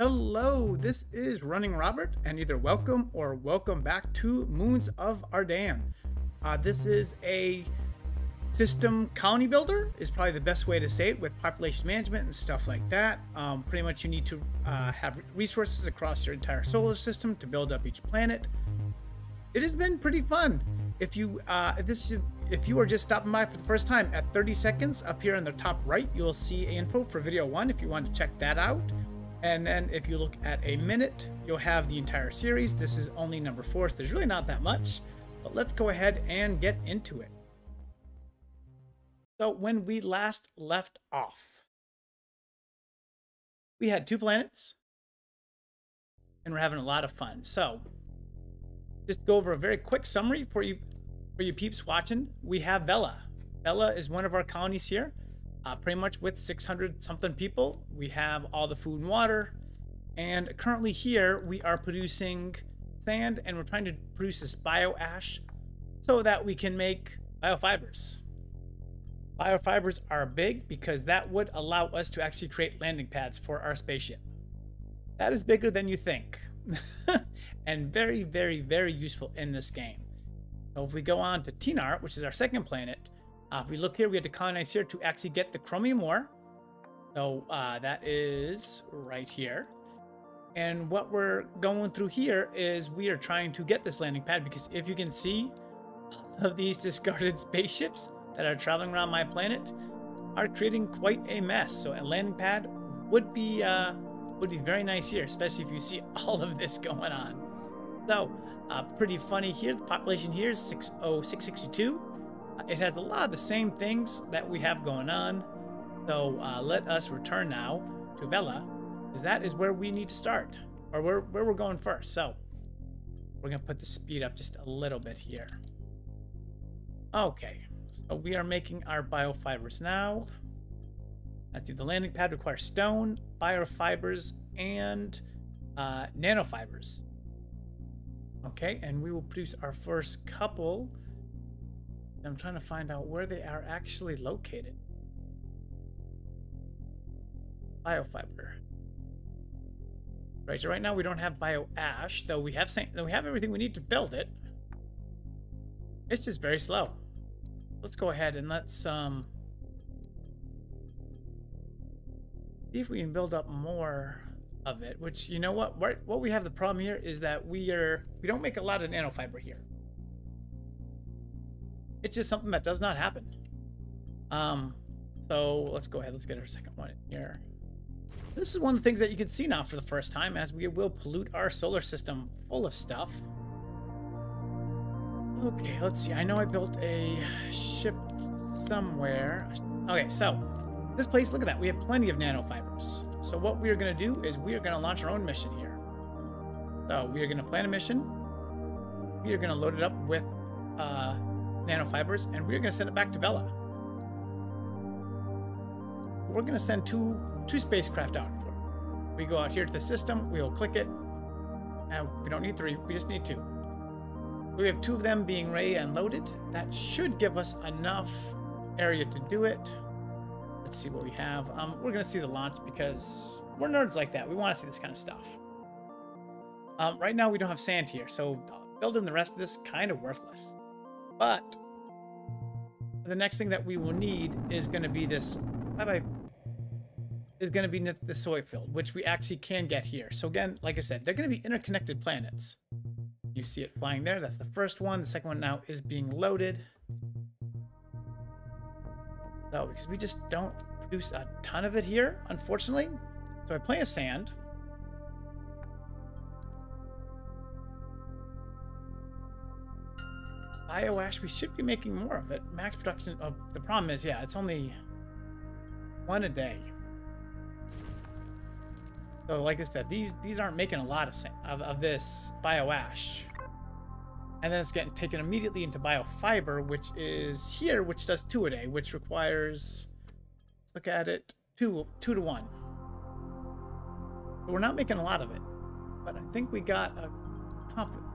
Hello, this is Running Robert, and either welcome or welcome back to Moons of Ardan. Uh, this is a system colony builder, is probably the best way to say it, with population management and stuff like that. Um, pretty much, you need to uh, have resources across your entire solar system to build up each planet. It has been pretty fun. If you uh, if this if you are just stopping by for the first time, at 30 seconds up here in the top right, you'll see info for video one if you want to check that out. And then if you look at a minute, you'll have the entire series. This is only number four, so there's really not that much. But let's go ahead and get into it. So when we last left off, we had two planets, and we're having a lot of fun. So just go over a very quick summary for you for you peeps watching. We have Vela. Vela is one of our colonies here uh, pretty much with 600 something people. We have all the food and water. And currently here we are producing sand and we're trying to produce this bio ash so that we can make biofibers. Biofibers are big because that would allow us to actually create landing pads for our spaceship. That is bigger than you think. and very, very, very useful in this game. So if we go on to Tinar, which is our second planet, uh, if we look here, we had to colonize here to actually get the chromium ore. So uh, that is right here. And what we're going through here is we are trying to get this landing pad because if you can see, of these discarded spaceships that are traveling around my planet are creating quite a mess. So a landing pad would be uh, would be very nice here, especially if you see all of this going on. So, uh, pretty funny here. The population here is 60662. It has a lot of the same things that we have going on. So uh, let us return now to Vela, because that is where we need to start, or where, where we're going first. So we're going to put the speed up just a little bit here. Okay, so we are making our biofibers now. Let's the landing pad requires stone, biofibers, and uh, nanofibers. Okay, and we will produce our first couple I'm trying to find out where they are actually located. Biofiber. Right, so right now we don't have bio ash, though we have though we have everything we need to build it. It's just very slow. Let's go ahead and let's um see if we can build up more of it. Which you know what, what what we have the problem here is that we are we don't make a lot of nanofiber here. It's just something that does not happen. Um, so let's go ahead. Let's get our second one here. This is one of the things that you can see now for the first time as we will pollute our solar system full of stuff. Okay, let's see. I know I built a ship somewhere. Okay, so this place, look at that. We have plenty of nanofibers. So what we are going to do is we are going to launch our own mission here. So we are going to plan a mission. We are going to load it up with uh, nanofibers, and we're going to send it back to Vela. We're going to send two two spacecraft out. For. We go out here to the system, we will click it, and we don't need three, we just need two. We have two of them being ready and loaded. That should give us enough area to do it. Let's see what we have. Um, we're going to see the launch because we're nerds like that. We want to see this kind of stuff. Um, right now, we don't have sand here, so building the rest of this kind of worthless. But the next thing that we will need is going to be this. Bye bye. Is going to be the soy field, which we actually can get here. So again, like I said, they're going to be interconnected planets. You see it flying there. That's the first one. The second one now is being loaded. So because we just don't produce a ton of it here, unfortunately. So I play a sand. BioAsh, we should be making more of it. Max production of the problem is, yeah, it's only one a day. So like I said, these these aren't making a lot of, of, of this BioAsh. And then it's getting taken immediately into biofiber, which is here, which does two a day, which requires let's look at it, two two to one. So we're not making a lot of it. But I think we got a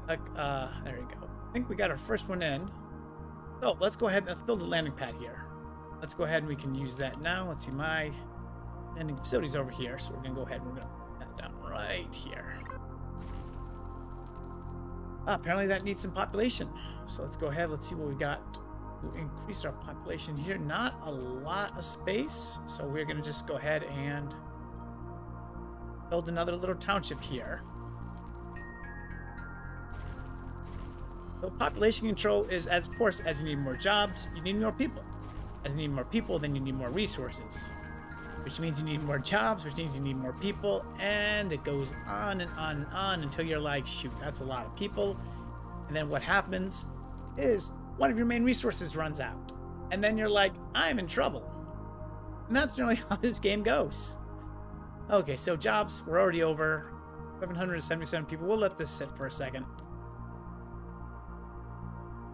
like uh there you go. I think we got our first one in. So let's go ahead and let's build a landing pad here. Let's go ahead and we can use that now. Let's see, my landing facility's over here, so we're gonna go ahead and we're gonna put that down right here. Ah, apparently that needs some population. So let's go ahead. Let's see what we got to increase our population here. Not a lot of space. So we're to just go ahead and build another little township here. So population control is, as of course, as you need more jobs, you need more people. As you need more people, then you need more resources. Which means you need more jobs, which means you need more people, and it goes on and on and on until you're like, shoot, that's a lot of people. And then what happens is one of your main resources runs out. And then you're like, I'm in trouble. And that's generally how this game goes. Okay, so jobs, we're already over. 777 people. We'll let this sit for a second.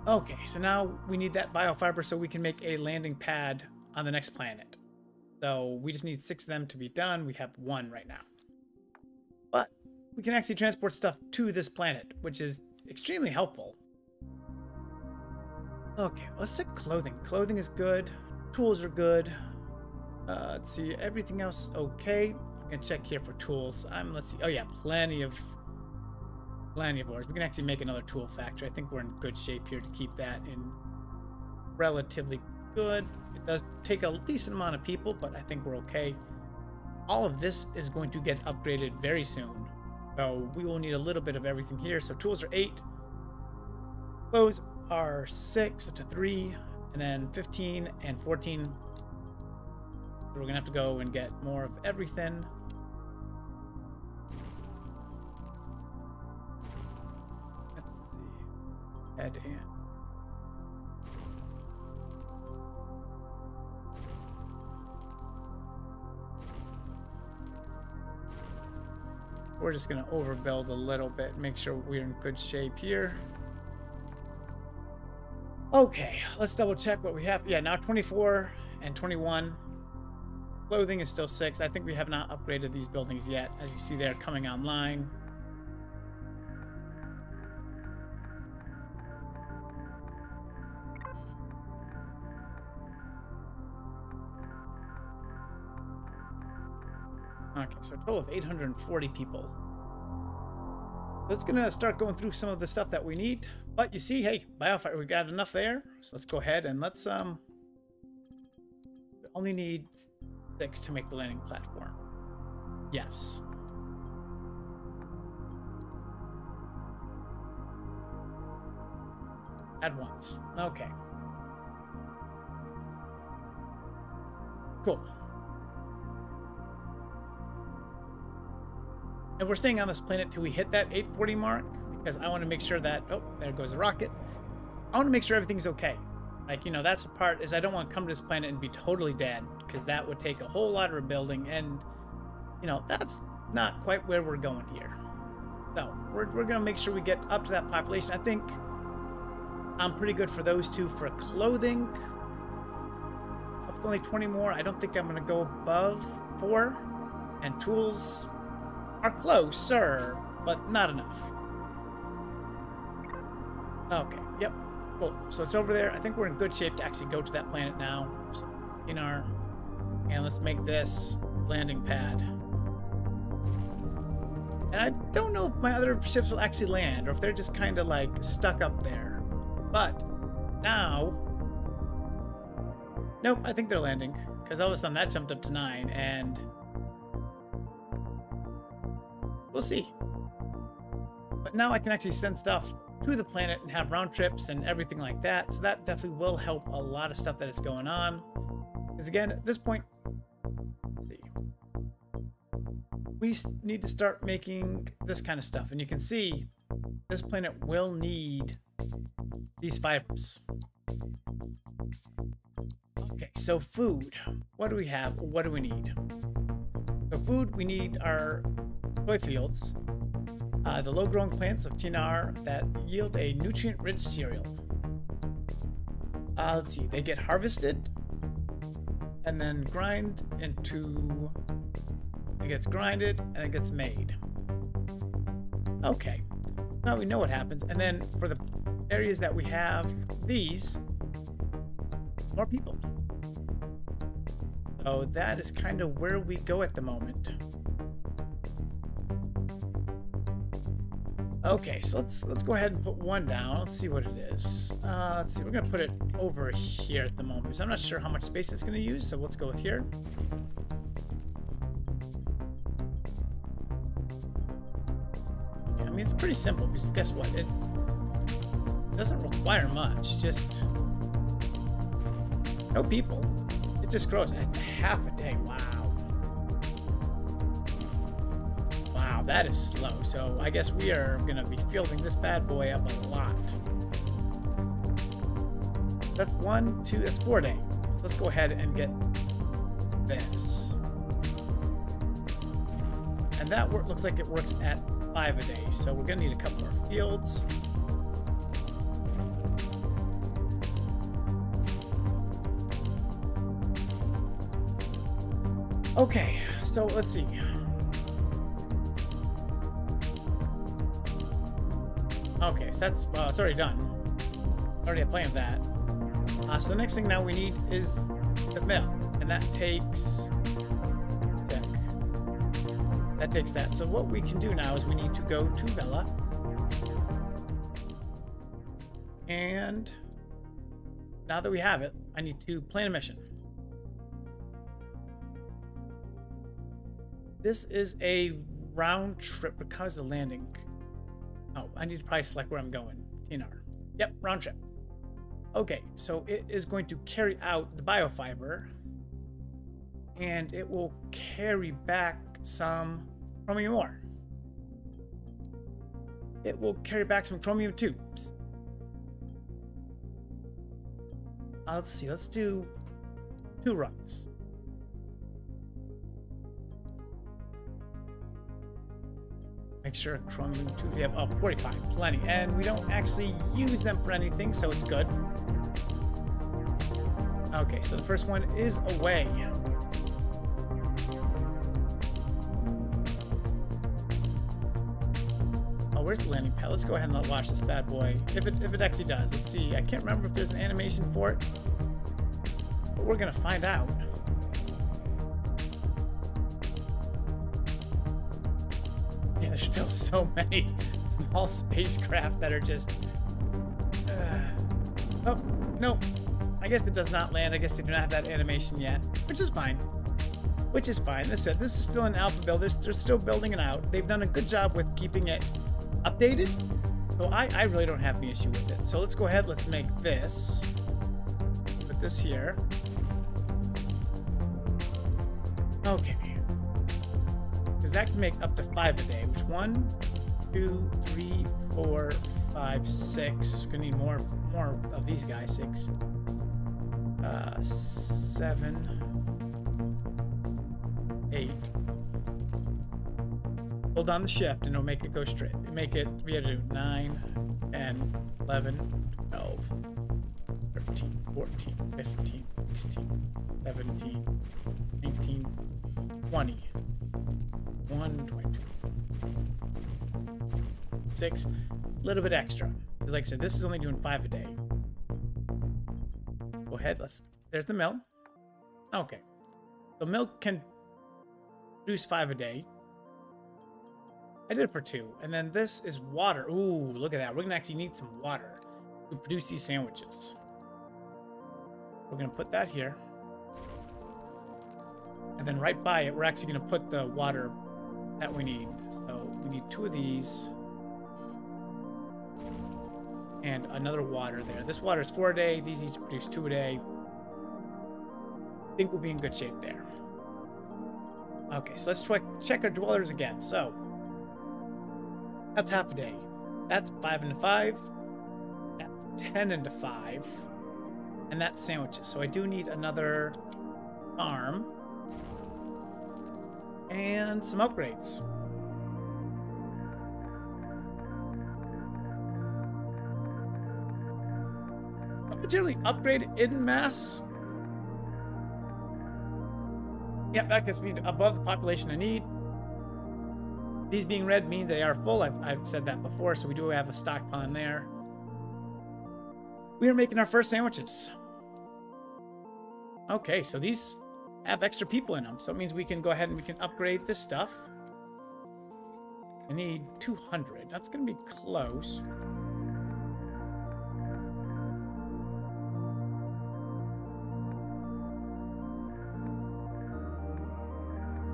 Okay, so now we need that biofiber so we can make a landing pad on the next planet. So we just need six of them to be done. We have one right now. But we can actually transport stuff to this planet, which is extremely helpful. Okay, let's check clothing. Clothing is good. Tools are good. Uh, let's see, everything else okay. We can check here for tools. I'm let's see. Oh yeah, plenty of plenty. We can actually make another tool factory. I think we're in good shape here to keep that in relatively good. It does take a decent amount of people, but I think we're okay. All of this is going to get upgraded very soon. So we will need a little bit of everything here. So tools are eight. Clothes are six to three, and then 15 and 14. So we're gonna have to go and get more of everything. Head in. We're just going to overbuild a little bit, make sure we're in good shape here. Okay, let's double check what we have. Yeah, now 24 and 21. Clothing is still 6. I think we have not upgraded these buildings yet. As you see, they're coming online. So a total of 840 people. That's gonna start going through some of the stuff that we need. But you see, hey, biofiber, we got enough there. So let's go ahead and let's um only need six to make the landing platform. Yes. At once. Okay. Cool. And we're staying on this planet till we hit that 840 mark because I want to make sure that, oh, there goes the rocket. I want to make sure everything's okay. Like, you know, that's the part is I don't want to come to this planet and be totally dead because that would take a whole lot of rebuilding. And, you know, that's not quite where we're going here. So we're, we're going to make sure we get up to that population. I think I'm pretty good for those two for clothing. Only 20 more. I don't think I'm going to go above four. And tools, are closer, but not enough. Okay, yep. Cool. So it's over there. I think we're in good shape to actually go to that planet now. So in our... And let's make this landing pad. And I don't know if my other ships will actually land, or if they're just kind of like stuck up there. But now... Nope, I think they're landing. Because all of a sudden that jumped up to 9, and We'll see. But now I can actually send stuff to the planet and have round trips and everything like that. So that definitely will help a lot of stuff that is going on. Because again, at this point, see. We need to start making this kind of stuff. And you can see this planet will need these fibers. Okay, so food. What do we have? What do we need? So food, we need our soy fields, uh, the low-growing plants of Tinar that yield a nutrient-rich cereal. Uh, let's see, they get harvested and then grind into. It gets grinded and it gets made. Okay, now we know what happens. And then for the areas that we have these, more people. So that is kind of where we go at the moment. Okay, so let's let's go ahead and put one down. Let's see what it is. Uh, let's see. We're gonna put it over here at the moment because I'm not sure how much space it's gonna use. So let's go with here. I mean it's pretty simple because guess what? It doesn't require much. Just no people. It just grows at half a day. Wow. That is slow. So I guess we are going to be fielding this bad boy up a lot. That's one, two, that's four days. So let's go ahead and get this. And that work, looks like it works at five a day. So we're going to need a couple more fields. Okay, so let's see. That's, well, it's already done. Already a plan of that. Uh, so the next thing now we need is the mill, and that takes that takes that. So what we can do now is we need to go to Vela. And now that we have it, I need to plan a mission. This is a round trip because of landing. Oh, I need to probably select where I'm going. Tinar. Yep, round trip. Okay, so it is going to carry out the biofiber and it will carry back some chromium ore. It will carry back some chromium tubes. Uh, let's see, let's do two runs. Sure Chromium 2, we have, oh, 45, plenty. And we don't actually use them for anything, so it's good. Okay, so the first one is away. Oh, where's the landing pad? Let's go ahead and watch this bad boy. If it, if it actually does. Let's see. I can't remember if there's an animation for it. But we're going to find out. still so many small spacecraft that are just. Uh, oh, no. I guess it does not land. I guess they do not have that animation yet, which is fine. Which is fine. This is, this is still an alpha build. They're, still building it out. They've done a good job with keeping it updated. So I, I really don't have any issue with it. So let's go ahead. Let's make this. Put this here. Okay that can make up to five a day, which one, two, three, four, five, six. Gonna need more more of these guys. Six. Uh, seven. Eight. Hold on the shift and it'll make it go straight. Make it, we have to do 9, 10, 11, 12, 13, 14, 15, 16, 17, 19, 20. 122. Six. A little bit extra. Because like I said, this is only doing five a day. Go ahead. Let's. There's the mill. Okay. The milk can produce five a day. I did it for two. And then this is water. Ooh, look at that. We're to actually need some water to produce these sandwiches. We're to put that here. And then right by it, we're actually to put the water that we need. So we need two of these. And another water there. This water is four a day. These each produce two a day. I think we'll be in good shape there. Okay, so let's check our dwellers again. So, that's half a day. That's five into five. That's ten into five. And that's sandwiches. So I do need another arm and some upgrades. Generally upgrade in mass. Yep, that gets me above the population I need. These being red mean they are full. I've, I've said that before, so we do have a stockpile there. We are making our first sandwiches. Okay, so these have extra people in them. So it means we can go ahead and we can upgrade this stuff. I need 200. That's going to be close.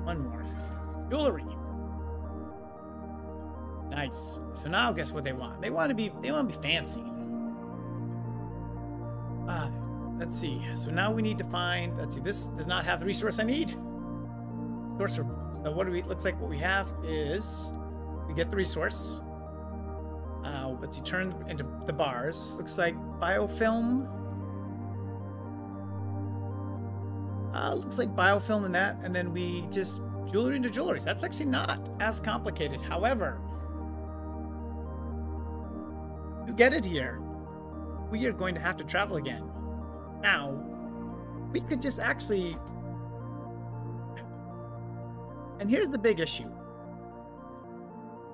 One more. Jewelry. Nice. So now guess what they want? They want to be they want to be fancy. Let's see. So now we need to find let's see, this does not have the resource I need. Source so what do we looks like what we have is we get the resource. Uh, let's see, turn into the bars. Looks like biofilm. Uh, looks like biofilm in that, and then we just jewelry into jewelry. That's actually not as complicated. However, to get it here, we are going to have to travel again. Now, we could just actually. And here's the big issue.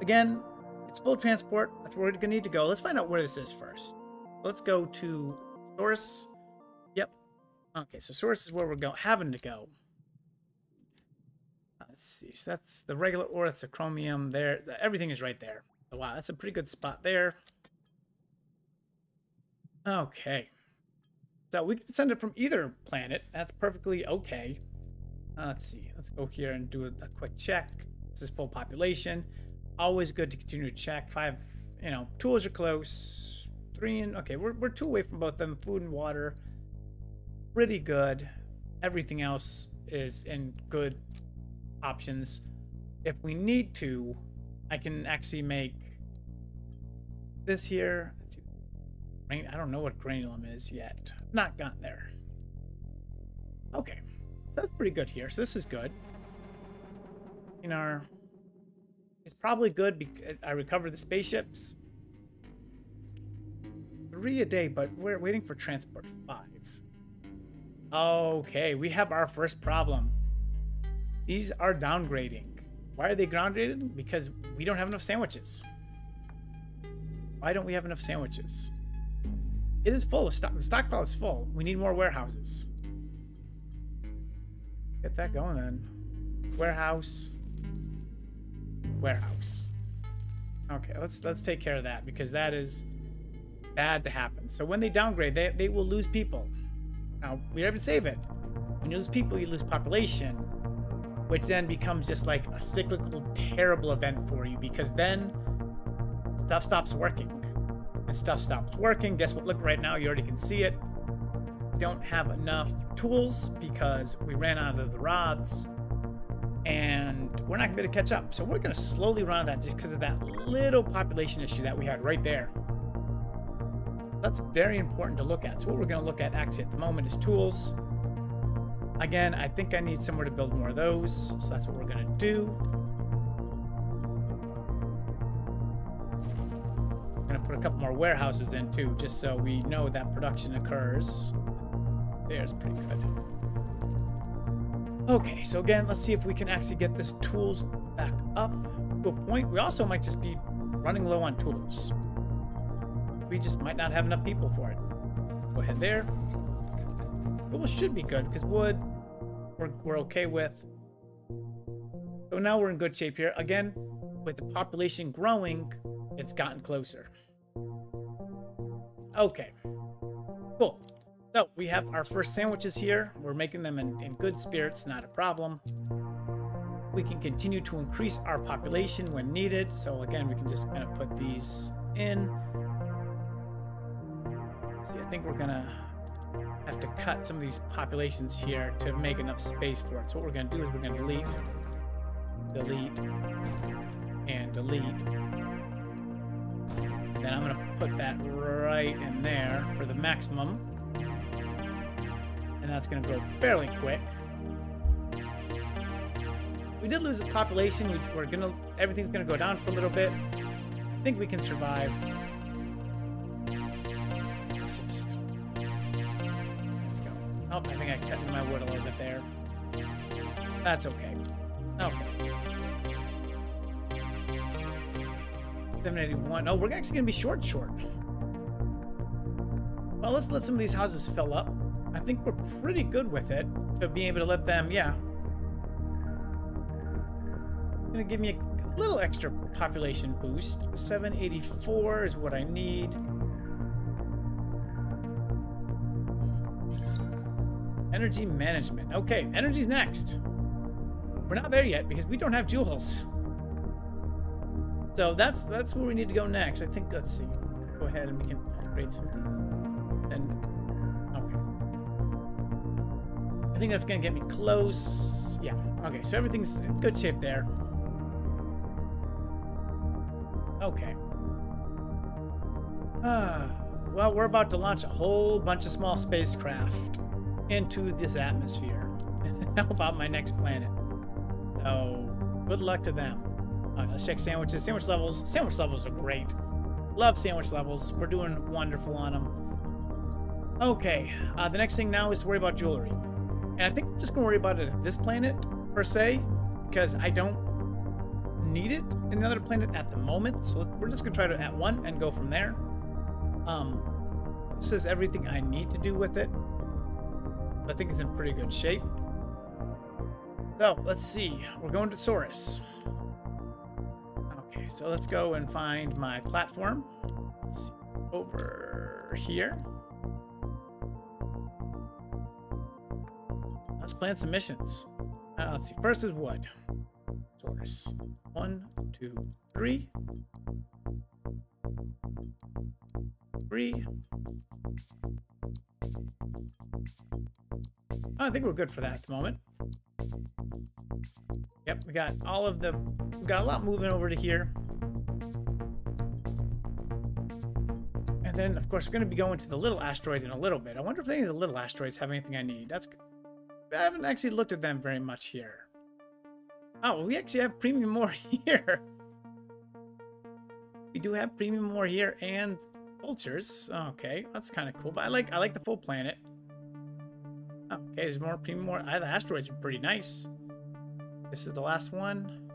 Again, it's full transport. That's where we're going to need to go. Let's find out where this is first. Let's go to Saurus. Yep. Okay, so Saurus is where we're going, having to go. Uh, let's see. So that's the regular ore. That's the chromium there. Everything is right there. So wow, that's a pretty good spot there. Okay. So we can send it from either planet. That's perfectly okay. Uh, let's see. Let's go here and do a, a quick check. This is full population. Always good to continue to check. Five, you know, tools are close. Three and okay, we're we're two away from both them. Food and water, pretty good. Everything else is in good options. If we need to, I can actually make this here. I don't know what granulum is yet. Not gotten there. Okay, so that's pretty good here. So this is good. In our it's probably good because I recovered the spaceships. Three a day, but we're waiting for transport five. Okay, we have our first problem. These are downgrading. Why are they downgraded? Because we don't have enough sandwiches. Why don't we have enough sandwiches? It is full of stock. The stockpile is full. We need more warehouses. Get that going then. Warehouse warehouse. Okay, let's let's take care of that because that is bad to happen. So when they downgrade, they, they will lose people. Now, we have to save it. When you lose people, you lose population, which then becomes just like a cyclical, terrible event for you because then stuff stops working. And stuff stops working. Guess what? Look, right now, you already can see it. Don't have enough tools because we ran out of the rods and we're not to be able to catch up. So we're going to slowly run that just because of that little population issue that we had right there. That's very important to look at. So what we're going to look at actually at the moment is tools. Again, I think I need somewhere to build more of those, so that's what we're going to do. To put a couple more warehouses in too, just so we know that production occurs. There's pretty good. Okay, so again, let's see if we can actually get this tools back up to a point. We also might just be running low on tools. We just might not have enough people for it. Go ahead there. Wool should be good, because wood we're, we're okay with. So now we're in good shape here. Again, with the population growing, it's gotten closer. Okay. Cool. So we have our first sandwiches here. We're making them in, in good spirits, not a problem. We can continue to increase our population when needed. So again, we can just kind of put these in. Let's see, I think we're gonna have to cut some of these populations here to make enough space for it. So what we're gonna do is we're gonna delete, delete, and delete. Then I'm gonna put that right in there for the maximum and that's going to go fairly quick. We did lose a population. We, we're gonna everything's gonna go down for a little bit. I think we can survive. Assist. Oh, I think I cut my wood a little bit there. That's okay. Okay. 781. Oh, we're actually gonna be short, short. Well, let's let some of these houses fill up. I think we're pretty good with it to be able to let them, yeah. Gonna give me a little extra population boost. 784 is what I need. Energy management. Okay, energy's next. We're not there yet because we don't have jewels. So that's that's where we need to go next. I think let's see. Go ahead and we can upgrade something. And okay. I think that's gonna get me close. Yeah. Okay, so everything's in good shape there. Okay. Ah, well, we're about to launch a whole bunch of small spacecraft into this atmosphere. How about my next planet? So, good luck to them. Let's check sandwiches. Sandwich levels. Sandwich levels are great. Love sandwich levels. We're doing wonderful on them. Okay, uh, the next thing now is to worry about jewelry. And I think I'm just going to worry about it at this planet, per se, because I don't need it in the other planet at the moment. So we're just going to try to at one and go from there. Um, this is everything I need to do with it. I think it's in pretty good shape. So, let's see. We're going to Saurus. So let's go and find my platform. Over here. Let's plan some missions. Uh, let's see. First is wood. Saurus. One, two, three. Three. Oh, I think we're good for that at the moment. Yep, we got all of the, we got a lot moving over to here. And then, of course, we're going to be going to the little asteroids in a little bit. I wonder if any of the little asteroids have anything I need. That's, I haven't actually looked at them very much here. Oh, we actually have chromium ore here. We do have chromium ore here and vultures. Okay, that's kind of cool. But I like I like the full planet. Okay, there's more chromium ore. The asteroids are pretty nice. This is the last one.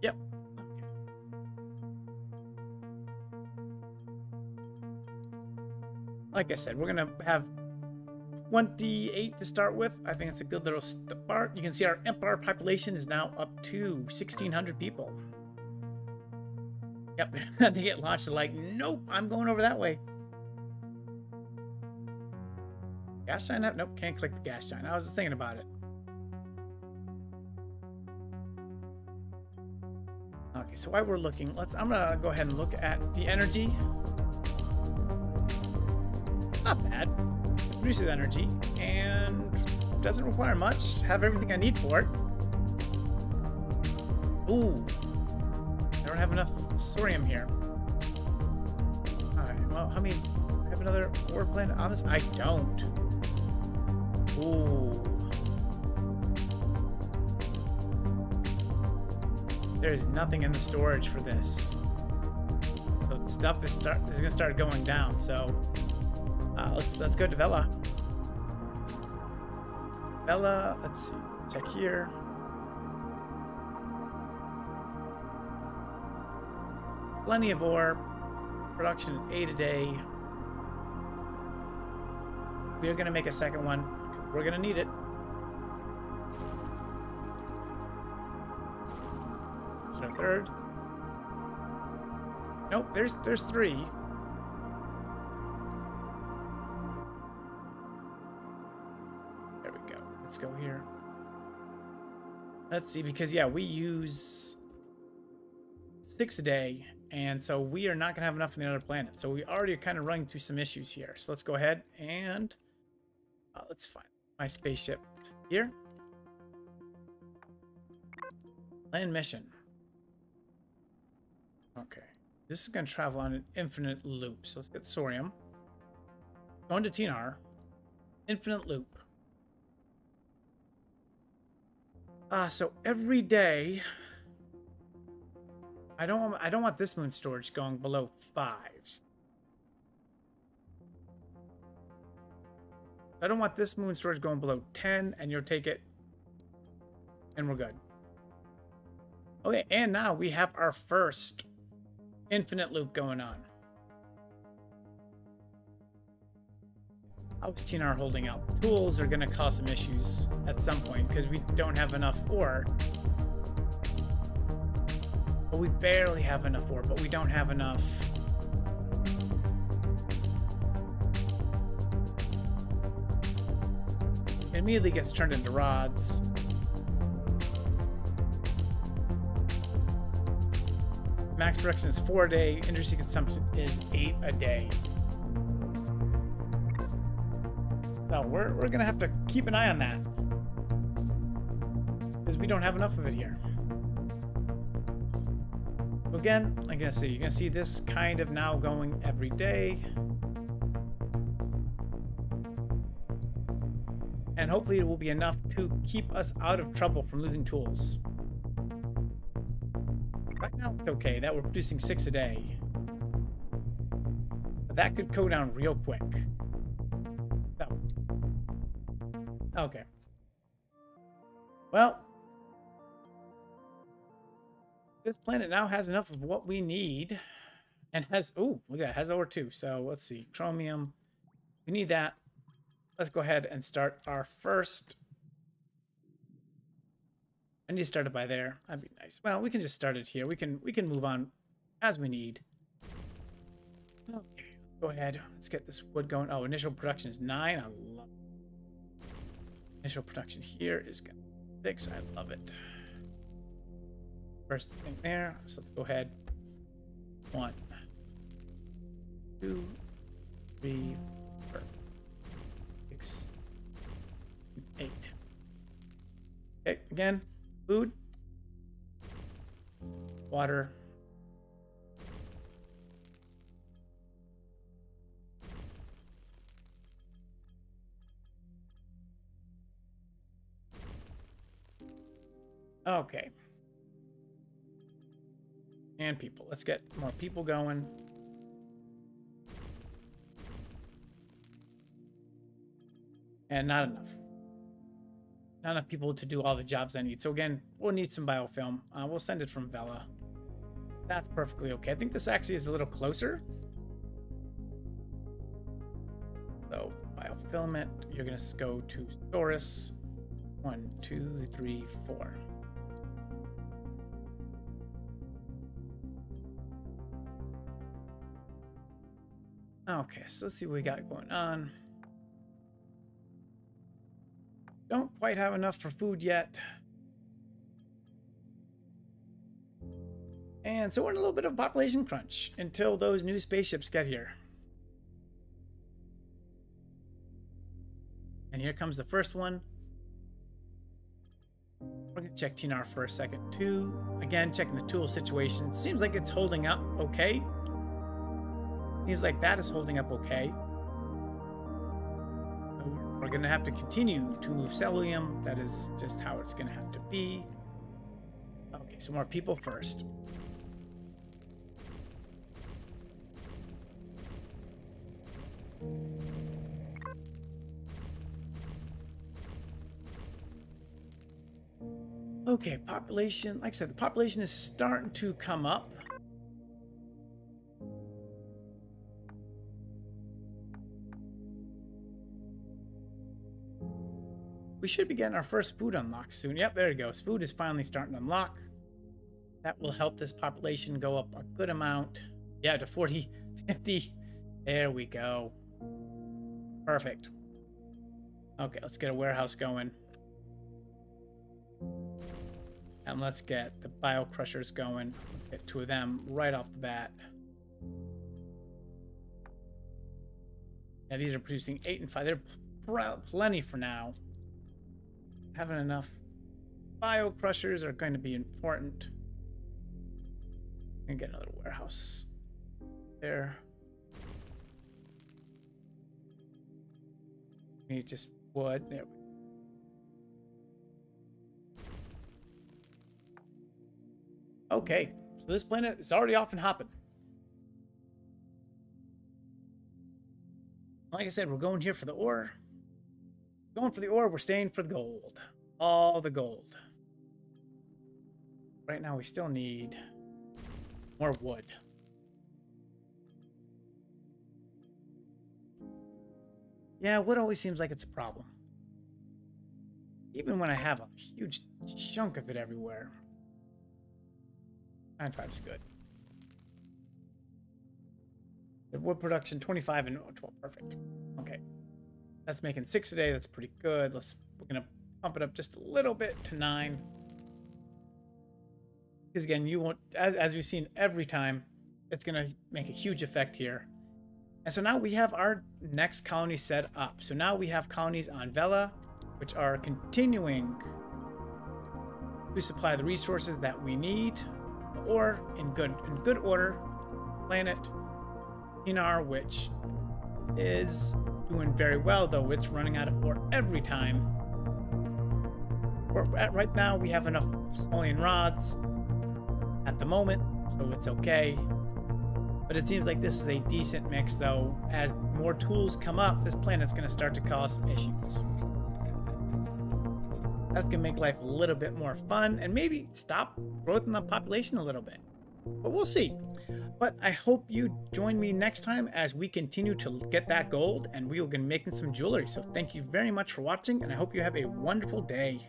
Yep. Like I said, we're gonna have 28 to start with. I think it's a good little start. You can see our empire population is now up to 1,600 people. Yep, they get launched. like, nope, I'm going over that way. Gas giant up? Nope, can't click the gas giant. I was just thinking about it. Okay, so while we're looking, let's I'm gonna go ahead and look at the energy. Not bad. Produces energy and doesn't require much. Have everything I need for it. Ooh. I don't have enough thorium here. Alright, well, how many I have another ore planet on this? I don't. Ooh. There's nothing in the storage for this. The stuff is start is gonna start going down. So uh, let's let's go to Vela. Vela, let's see. Check here. Plenty of ore. Production eight a day. We are gonna make a second one we're gonna need it. Is there a third? Nope, there's there's three. There we go. Let's go here. Let's see, because yeah, we use six a day, and so we are not gonna have enough on the other planet. So we already are kind of running through some issues here. So let's go ahead and uh, let's find my spaceship here. Land mission. Okay. This is going to travel on an infinite loop. So let's get Thorium. Going to Tinar. Infinite loop. Ah, uh, so every day I don't want, I don't want this moon storage going below 5. I don't want this moon storage going below 10, and you'll take it, and we're good. Okay, and now we have our first infinite loop going on. How's Tinar holding out? Tools are going to cause some issues at some point because we don't have enough ore. But we barely have enough ore, but we don't have enough. It immediately gets turned into rods. Max production is four a day. Industry consumption is eight a day. So we're, we're to have to keep an eye on that. Because we don't have enough of it here. Again, like I say, you're to see this kind of now going every day. And hopefully it will be enough to keep us out of trouble from losing tools. Right now, okay, that we're producing six a day. But that could go down real quick. So. Okay. Well, this planet now has enough of what we need and has, oh, look at that, has ore too. So let's see, chromium, we need that. Let's go ahead and start our first. I need to start it by there. That'd be nice. Well, we can just start it here. We can we can move on as we need. Okay, go ahead. Let's get this wood going. Oh, initial production is nine. I love it. Initial production here is six. I love it. First thing there. So let's go ahead. One, two, three, four, six, eight. Okay, again, food, water, Okay. And people. Let's get more people going. And not enough. Not enough people to do all the jobs I need. So again, we'll need some biofilm. Uh, we'll send it from Vela. That's perfectly okay. I think this actually is a little closer. So biofilament, you're gonna go to Saurus. One, two, three, four. Okay, so let's see what we got going on. Don't quite have enough for food yet. And so we're in a little bit of a population crunch until those new spaceships get here. And here comes the first one. We're to check Tinar for a second too. Again, checking the tool situation. Seems like it's holding up okay. Seems like that is holding up okay. We're going to have to continue to move cellulium. That is just how it's going to have to be. Okay, so more people first. Okay, population, like I said, the population is starting to come up. We should be getting our first food unlock soon. Yep, there it goes. Food is finally starting to unlock. That will help this population go up a good amount. Yeah, to 40, 50. There we go. Perfect. Okay, let's get a warehouse going. And let's get the bio crushers going. Let's get two of them right off the bat. Now these are producing eight and five. They're plenty for now having enough bio crushers are going to be important. And get another warehouse there. Need just wood. There we Okay, so this planet is already off and hopping. Like I said, we're going here for the ore. Going for the ore, we're staying for the gold. All the gold. Right now we still need more wood. Yeah, wood always seems like it's a problem. Even when I have a huge chunk of it everywhere. Nine five is good. The wood production 25 and 12. Perfect. Okay. That's making six a day. That's pretty good. Let's we're gonna pump it up just a little bit to nine. Because again, you won't as, as we've seen every time, it's gonna make a huge effect here. And so now we have our next colony set up. So now we have colonies on Vela, which are continuing to supply the resources that we need, or in good in good order, planet Tinar, which is doing very well, though it's running out of ore every time. We're at, right now, we have enough Smolian rods at the moment, so it's okay. But it seems like this is a decent mix, though. As more tools come up, this planet's going to start to cause some issues. That's going to make life a little bit more fun and maybe stop growth in the population a little bit. But we'll see. But I hope you join me next time as we continue to get that gold and we will be making some jewelry. So thank you very much for watching and I hope you have a wonderful day.